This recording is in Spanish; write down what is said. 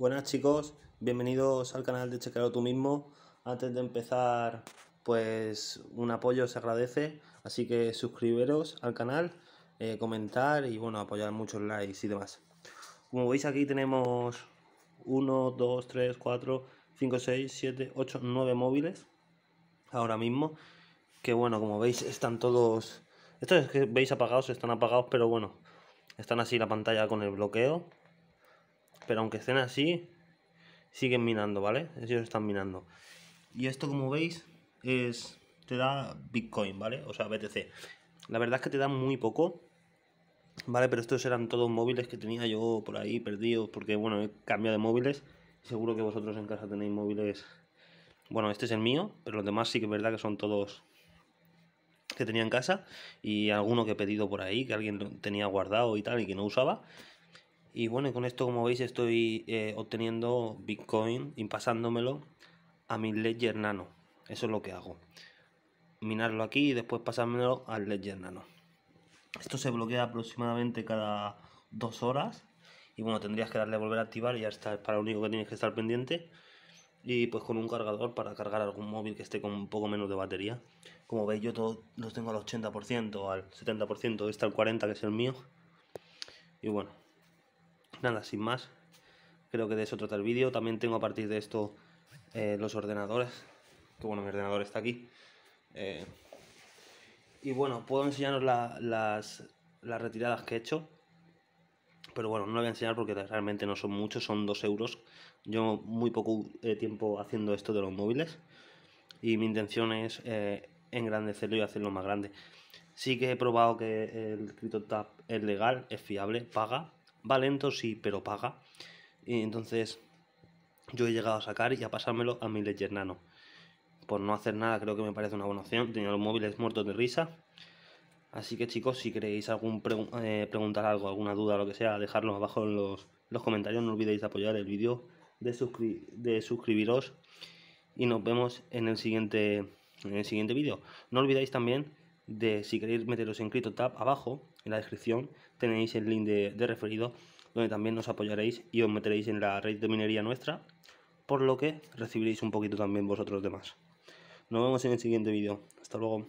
Buenas chicos, bienvenidos al canal de Checarlo tú mismo. Antes de empezar, pues un apoyo se agradece, así que suscribiros al canal, eh, comentar y bueno, apoyar muchos likes y demás. Como veis aquí tenemos 1, 2, 3, 4, 5, 6, 7, 8, 9 móviles ahora mismo. Que bueno, como veis están todos... Estos que veis apagados están apagados, pero bueno, están así la pantalla con el bloqueo pero aunque estén así, siguen minando, ¿vale? Ellos están minando. Y esto, como veis, es te da Bitcoin, ¿vale? O sea, BTC. La verdad es que te da muy poco, ¿vale? Pero estos eran todos móviles que tenía yo por ahí perdidos, porque, bueno, he cambiado de móviles. Seguro que vosotros en casa tenéis móviles... Bueno, este es el mío, pero los demás sí que es verdad que son todos que tenía en casa y alguno que he pedido por ahí, que alguien tenía guardado y tal y que no usaba. Y bueno, con esto como veis estoy eh, obteniendo Bitcoin y pasándomelo a mi Ledger Nano. Eso es lo que hago. Minarlo aquí y después pasármelo al Ledger Nano. Esto se bloquea aproximadamente cada dos horas. Y bueno, tendrías que darle a volver a activar y ya está. Es para lo único que tienes que estar pendiente. Y pues con un cargador para cargar algún móvil que esté con un poco menos de batería. Como veis yo todos los tengo al 80%, al 70%, este al 40% que es el mío. Y bueno, nada, sin más. Creo que de eso trata el vídeo. También tengo a partir de esto eh, los ordenadores. Que bueno, mi ordenador está aquí. Eh, y bueno, puedo enseñaros las, las retiradas que he hecho. Pero bueno, no lo voy a enseñar porque realmente no son muchos, son 2 euros. Yo muy poco eh, tiempo haciendo esto de los móviles. Y mi intención es engrandecerlo y hacerlo más grande. Sí que he probado que el CryptoTap es legal, es fiable, paga Va lento, sí, pero paga. Y entonces yo he llegado a sacar y a pasármelo a mi Ledger Nano. Por no hacer nada creo que me parece una buena opción. Tenía los móviles muertos de risa. Así que chicos, si queréis algún eh, preguntar algo, alguna duda, lo que sea, dejadlo abajo en los, comentarios. No olvidéis de apoyar el vídeo, de, de suscribiros y nos vemos en el siguiente, en el siguiente vídeo. No olvidéis también de si queréis meteros en CryptoTab abajo en la descripción tenéis el link de, referido donde también nos apoyaréis y os meteréis en la red de minería nuestra por lo que recibiréis un poquito también vosotros demás. Nos vemos en el siguiente vídeo. Hasta luego.